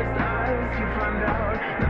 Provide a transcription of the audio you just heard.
darkest eyes, you find out.